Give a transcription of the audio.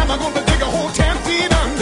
am I gonna dig a whole ten feet under?